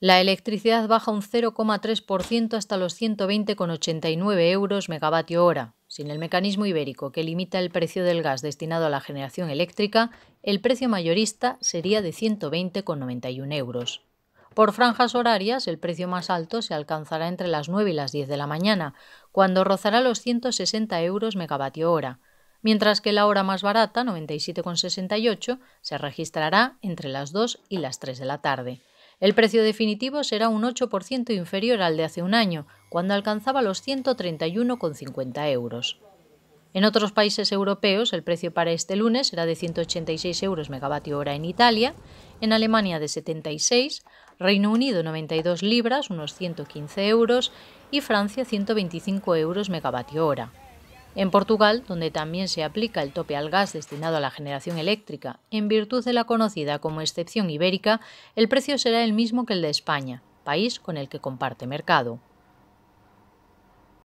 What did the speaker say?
La electricidad baja un 0,3% hasta los 120,89 euros megavatio hora. Sin el mecanismo ibérico que limita el precio del gas destinado a la generación eléctrica, el precio mayorista sería de 120,91 euros. Por franjas horarias, el precio más alto se alcanzará entre las 9 y las 10 de la mañana, cuando rozará los 160 euros megavatio hora, mientras que la hora más barata, 97,68, se registrará entre las 2 y las 3 de la tarde. El precio definitivo será un 8% inferior al de hace un año, cuando alcanzaba los 131,50 euros. En otros países europeos, el precio para este lunes será de 186 euros megavatio hora en Italia, en Alemania de 76, Reino Unido 92 libras, unos 115 euros, y Francia 125 euros megavatio hora. En Portugal, donde también se aplica el tope al gas destinado a la generación eléctrica, en virtud de la conocida como excepción ibérica, el precio será el mismo que el de España, país con el que comparte mercado.